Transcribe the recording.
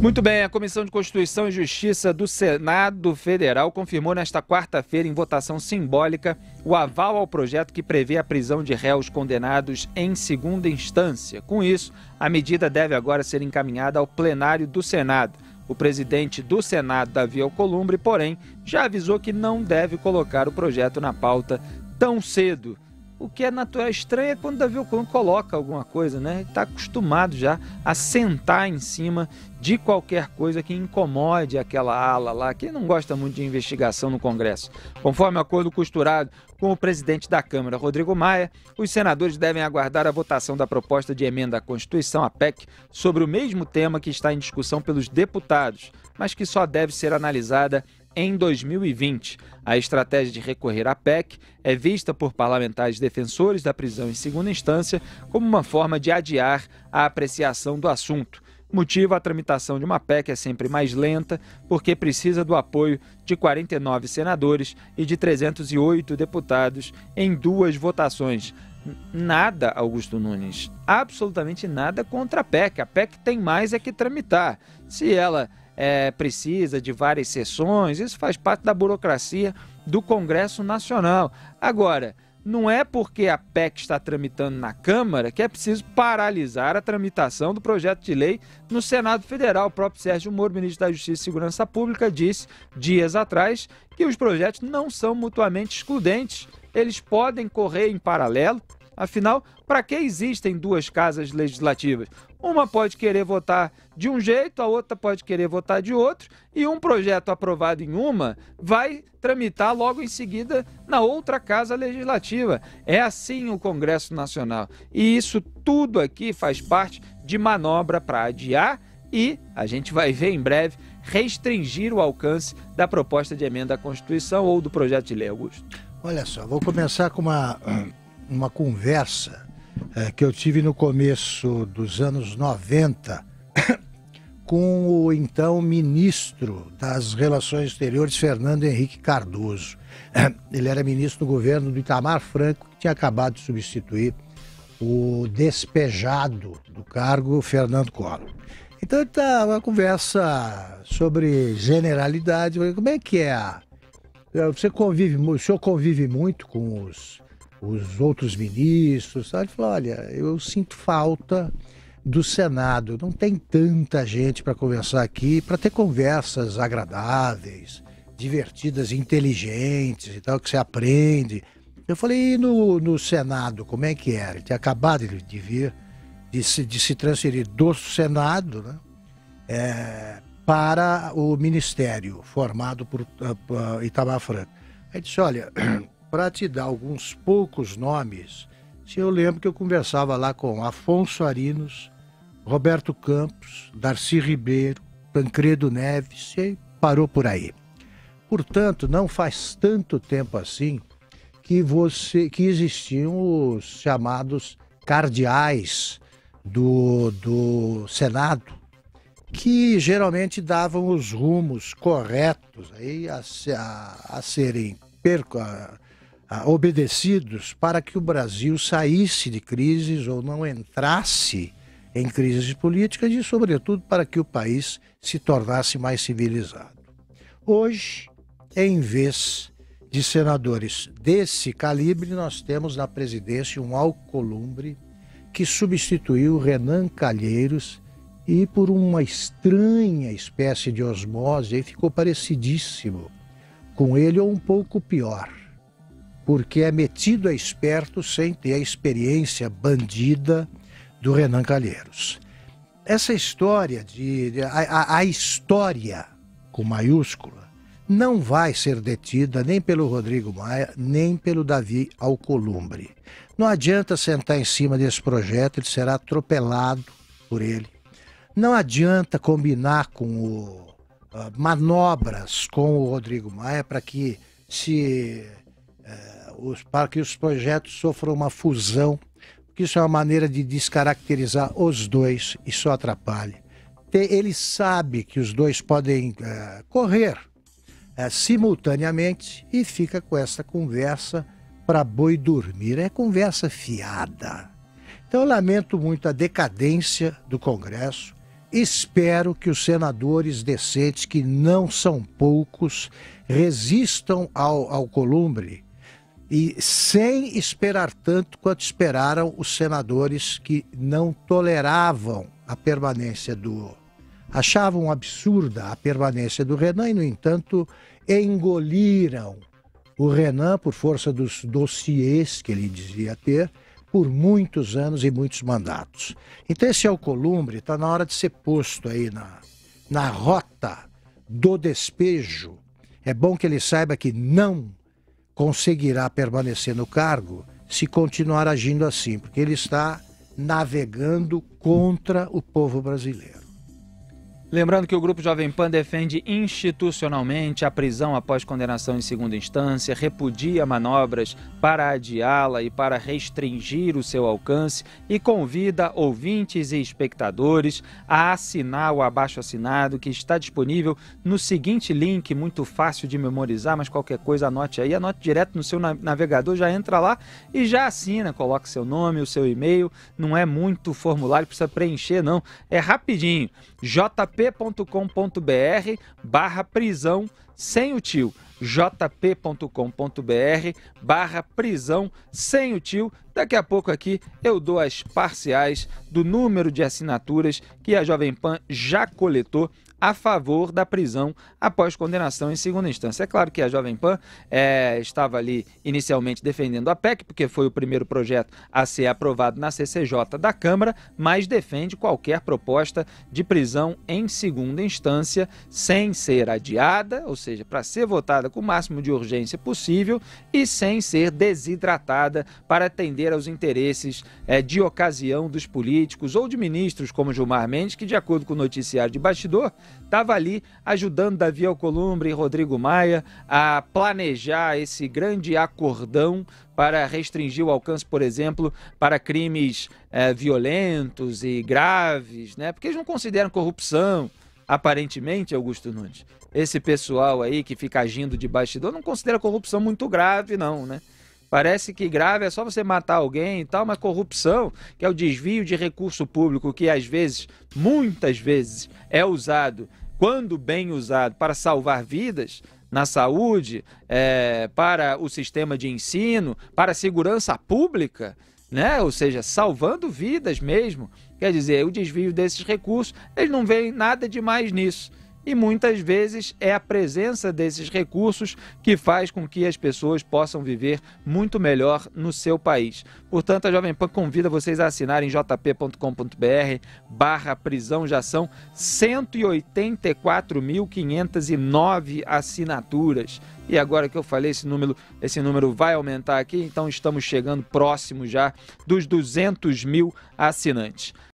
Muito bem, a Comissão de Constituição e Justiça do Senado Federal confirmou nesta quarta-feira, em votação simbólica, o aval ao projeto que prevê a prisão de réus condenados em segunda instância. Com isso, a medida deve agora ser encaminhada ao plenário do Senado. O presidente do Senado, Davi Alcolumbre, porém, já avisou que não deve colocar o projeto na pauta tão cedo. O que é natural, estranho é quando Davi Alcolumbre coloca alguma coisa, né? Está acostumado já a sentar em cima de qualquer coisa que incomode aquela ala lá, que não gosta muito de investigação no Congresso. Conforme acordo costurado com o presidente da Câmara, Rodrigo Maia, os senadores devem aguardar a votação da proposta de emenda à Constituição, a PEC, sobre o mesmo tema que está em discussão pelos deputados, mas que só deve ser analisada em 2020. A estratégia de recorrer à PEC é vista por parlamentares defensores da prisão em segunda instância como uma forma de adiar a apreciação do assunto. Motivo a tramitação de uma PEC é sempre mais lenta, porque precisa do apoio de 49 senadores e de 308 deputados em duas votações. Nada, Augusto Nunes, absolutamente nada contra a PEC. A PEC tem mais é que tramitar. Se ela é, precisa de várias sessões, isso faz parte da burocracia do Congresso Nacional. Agora, não é porque a PEC está tramitando na Câmara que é preciso paralisar a tramitação do projeto de lei no Senado Federal. O próprio Sérgio Moro, ministro da Justiça e Segurança Pública, disse dias atrás que os projetos não são mutuamente excludentes. Eles podem correr em paralelo. Afinal, para que existem duas casas legislativas? Uma pode querer votar de um jeito, a outra pode querer votar de outro, e um projeto aprovado em uma vai tramitar logo em seguida na outra casa legislativa. É assim o Congresso Nacional. E isso tudo aqui faz parte de manobra para adiar e, a gente vai ver em breve, restringir o alcance da proposta de emenda à Constituição ou do projeto de lei, Augusto. Olha só, vou começar com uma, uma conversa é, que eu tive no começo dos anos 90 com o então ministro das Relações Exteriores, Fernando Henrique Cardoso. Ele era ministro do governo do Itamar Franco, que tinha acabado de substituir o despejado do cargo Fernando Collor. Então está uma conversa sobre generalidade. Como é que é? Você convive, o senhor convive muito com os os outros ministros. Ele falou: olha, eu sinto falta do Senado. Não tem tanta gente para conversar aqui, para ter conversas agradáveis, divertidas, inteligentes e tal, que você aprende. Eu falei, e no, no Senado, como é que era? Ele tinha acabado de vir, de se, de se transferir do Senado né, é, para o Ministério, formado por uh, Itamar Franco. Aí disse, olha, para te dar alguns poucos nomes, se eu lembro que eu conversava lá com Afonso Arinos, Roberto Campos, Darcy Ribeiro, Tancredo Neves, e parou por aí. Portanto, não faz tanto tempo assim que você que existiam os chamados cardeais do, do Senado, que geralmente davam os rumos corretos aí a, a, a serem perco, obedecidos para que o Brasil saísse de crises ou não entrasse em crises políticas e, sobretudo, para que o país se tornasse mais civilizado. Hoje, em vez de senadores desse calibre, nós temos na presidência um Alcolumbre que substituiu Renan Calheiros e, por uma estranha espécie de osmose, ficou parecidíssimo com ele ou um pouco pior porque é metido a esperto sem ter a experiência bandida do Renan Calheiros. Essa história de. A, a, história, com maiúscula, não vai ser detida nem pelo Rodrigo Maia, nem pelo Davi Alcolumbre. Não adianta sentar em cima desse projeto, ele será atropelado por ele. Não adianta combinar com o. Uh, manobras com o Rodrigo Maia para que se os, para que os projetos sofram uma fusão, porque isso é uma maneira de descaracterizar os dois e só atrapalha. Ele sabe que os dois podem uh, correr uh, simultaneamente e fica com essa conversa para boi dormir. É conversa fiada. Então eu lamento muito a decadência do Congresso. espero que os senadores decentes, que não são poucos, resistam ao, ao Columbre e sem esperar tanto quanto esperaram os senadores que não toleravam a permanência do. achavam absurda a permanência do Renan e, no entanto, engoliram o Renan por força dos dossiês que ele dizia ter por muitos anos e muitos mandatos. Então, esse Alcolumbre está na hora de ser posto aí na, na rota do despejo. É bom que ele saiba que não conseguirá permanecer no cargo se continuar agindo assim, porque ele está navegando contra o povo brasileiro. Lembrando que o Grupo Jovem Pan defende institucionalmente a prisão após condenação em segunda instância, repudia manobras para adiá-la e para restringir o seu alcance e convida ouvintes e espectadores a assinar o abaixo assinado que está disponível no seguinte link, muito fácil de memorizar, mas qualquer coisa anote aí, anote direto no seu navegador, já entra lá e já assina, coloca seu nome, o seu e-mail, não é muito formulário, precisa preencher não, é rapidinho. JP jp.com.br barra prisão sem o tio jp.com.br barra prisão sem o tio. Daqui a pouco aqui eu dou as parciais do número de assinaturas que a Jovem Pan já coletou a favor da prisão após condenação em segunda instância. É claro que a Jovem Pan é, estava ali inicialmente defendendo a PEC, porque foi o primeiro projeto a ser aprovado na CCJ da Câmara, mas defende qualquer proposta de prisão em segunda instância sem ser adiada, ou seja, para ser votada com o máximo de urgência possível e sem ser desidratada para atender aos interesses é, de ocasião dos políticos ou de ministros como Gilmar Mendes, que, de acordo com o noticiário de bastidor, estava ali ajudando Davi Alcolumbre e Rodrigo Maia a planejar esse grande acordão para restringir o alcance, por exemplo, para crimes é, violentos e graves, né? Porque eles não consideram corrupção, aparentemente, Augusto Nunes. Esse pessoal aí que fica agindo de bastidor não considera corrupção muito grave, não, né? Parece que grave é só você matar alguém e tal, mas corrupção, que é o desvio de recurso público, que às vezes, muitas vezes, é usado, quando bem usado, para salvar vidas na saúde, é, para o sistema de ensino, para a segurança pública, né? ou seja, salvando vidas mesmo. Quer dizer, o desvio desses recursos, eles não veem nada de mais nisso e muitas vezes é a presença desses recursos que faz com que as pessoas possam viver muito melhor no seu país. Portanto, a Jovem Pan convida vocês a assinarem jp.com.br barra prisão, já são 184.509 assinaturas. E agora que eu falei, esse número, esse número vai aumentar aqui, então estamos chegando próximo já dos 200 mil assinantes.